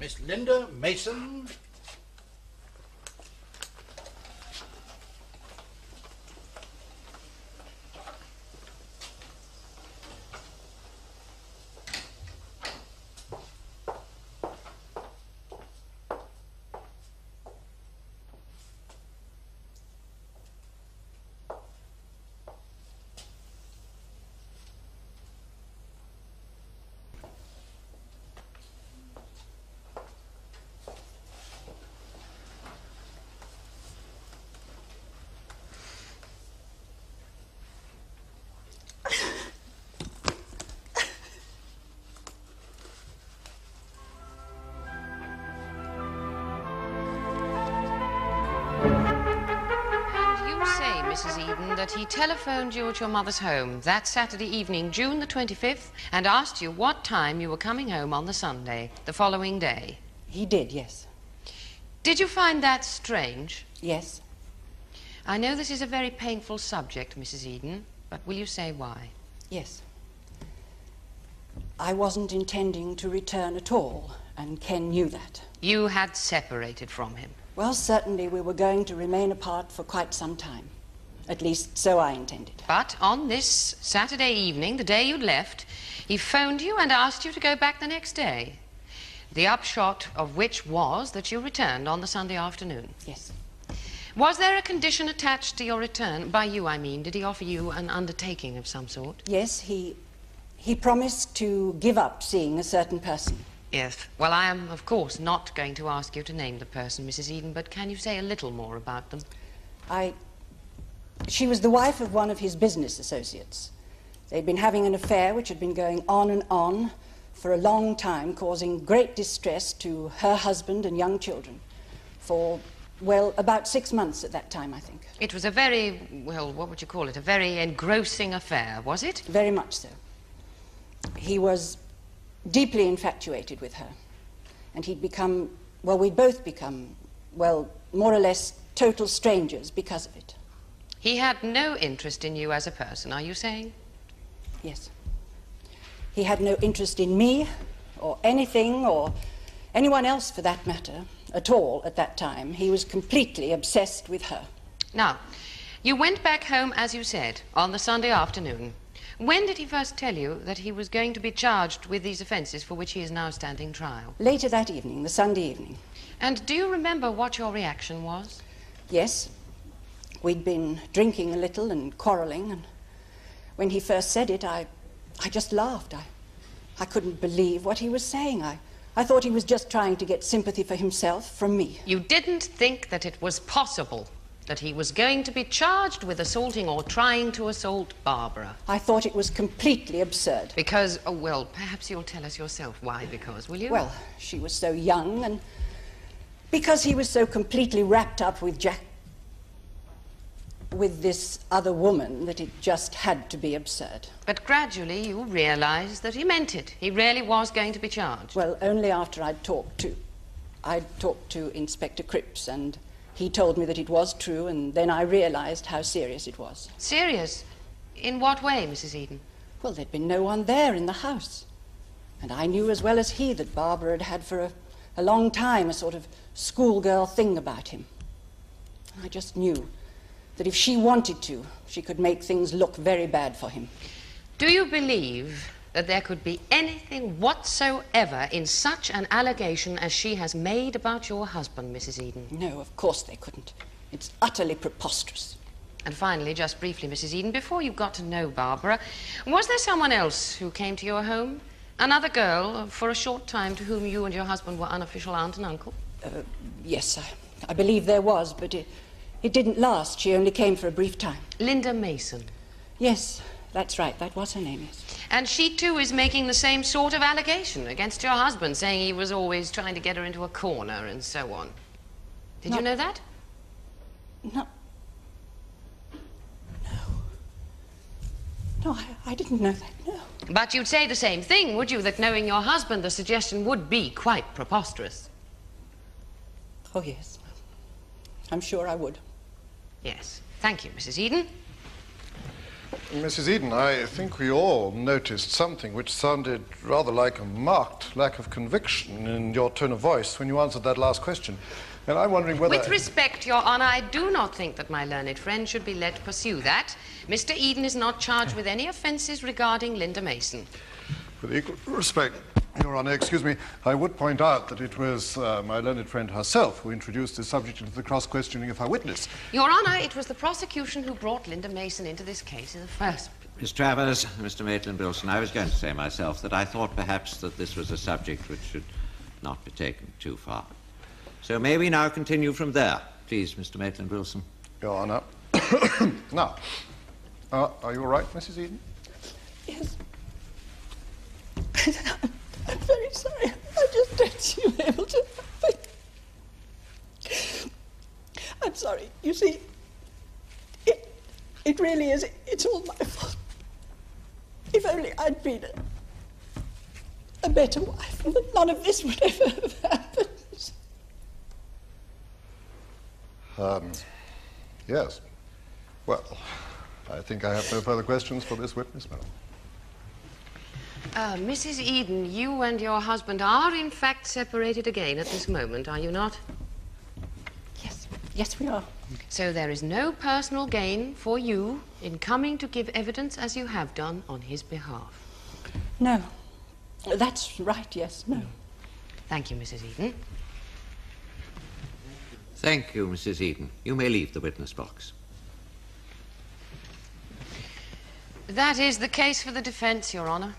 Miss Linda Mason. Mrs. Eden, that he telephoned you at your mother's home that Saturday evening, June the 25th, and asked you what time you were coming home on the Sunday, the following day. He did, yes. Did you find that strange? Yes. I know this is a very painful subject, Mrs. Eden, but will you say why? Yes. I wasn't intending to return at all, and Ken knew that. You had separated from him. Well, certainly we were going to remain apart for quite some time. At least, so I intended. But on this Saturday evening, the day you'd left, he phoned you and asked you to go back the next day. The upshot of which was that you returned on the Sunday afternoon. Yes. Was there a condition attached to your return? By you, I mean. Did he offer you an undertaking of some sort? Yes, he. he promised to give up seeing a certain person. Yes. Well, I am, of course, not going to ask you to name the person, Mrs. Eden, but can you say a little more about them? I. She was the wife of one of his business associates. They'd been having an affair which had been going on and on for a long time, causing great distress to her husband and young children. For, well, about six months at that time, I think. It was a very, well, what would you call it? A very engrossing affair, was it? Very much so. He was deeply infatuated with her. And he'd become, well, we'd both become, well, more or less total strangers because of it. He had no interest in you as a person, are you saying? Yes. He had no interest in me or anything or anyone else for that matter at all at that time. He was completely obsessed with her. Now, you went back home, as you said, on the Sunday afternoon. When did he first tell you that he was going to be charged with these offences for which he is now standing trial? Later that evening, the Sunday evening. And do you remember what your reaction was? Yes. We'd been drinking a little and quarrelling, and when he first said it, I, I just laughed. I, I couldn't believe what he was saying. I, I thought he was just trying to get sympathy for himself from me. You didn't think that it was possible that he was going to be charged with assaulting or trying to assault Barbara. I thought it was completely absurd. Because, oh, well, perhaps you'll tell us yourself why, because, will you? Well, she was so young, and because he was so completely wrapped up with Jack. With this other woman that it just had to be absurd. But gradually you realized that he meant it. He really was going to be charged. Well, only after I'd talked to. I'd talked to Inspector Cripps, and he told me that it was true, and then I realized how serious it was. Serious? In what way, Mrs. Eden? Well, there'd been no one there in the house. And I knew as well as he that Barbara had had for a, a long time a sort of schoolgirl thing about him. I just knew that if she wanted to, she could make things look very bad for him. Do you believe that there could be anything whatsoever in such an allegation as she has made about your husband, Mrs. Eden? No, of course they couldn't. It's utterly preposterous. And finally, just briefly, Mrs. Eden, before you got to know Barbara, was there someone else who came to your home? Another girl, for a short time, to whom you and your husband were unofficial aunt and uncle? Uh, yes, I, I believe there was, but it, it didn't last. She only came for a brief time. Linda Mason. Yes, that's right. That was her name, yes. And she, too, is making the same sort of allegation against your husband, saying he was always trying to get her into a corner and so on. Did you know that? No. No. No, I, I didn't know that, no. But you'd say the same thing, would you? That knowing your husband, the suggestion would be quite preposterous. Oh, yes. I'm sure I would. Yes. Thank you, Mrs. Eden. Mrs. Eden, I think we all noticed something which sounded rather like a marked lack of conviction in your tone of voice when you answered that last question. And I'm wondering whether. With respect, Your Honor, I do not think that my learned friend should be let pursue that. Mr. Eden is not charged with any offences regarding Linda Mason. With equal respect, Your Honor, excuse me, I would point out that it was uh, my learned friend herself who introduced the subject into the cross questioning of her witness. Your Honor, it was the prosecution who brought Linda Mason into this case in the first. Miss Travers, Mr. Maitland Wilson, I was going to say myself that I thought perhaps that this was a subject which should not be taken too far. So may we now continue from there, please, Mr. Maitland Wilson? Your Honor. now, uh, are you all right, Mrs. Eden? Yes. I'm sorry. I just don't seem able to. I'm sorry. You see, it, it really is. It's all my fault. If only I'd been a, a better wife, none of this would ever have happened. Um, yes. Well, I think I have no further questions for this witness, madam. Uh, Mrs. Eden, you and your husband are in fact separated again at this moment, are you not? Yes, yes, we are. So there is no personal gain for you in coming to give evidence as you have done on his behalf. No. That's right, yes, no. Thank you, Mrs. Eden. Thank you, Mrs. Eden. You may leave the witness box. That is the case for the defense, Your Honor.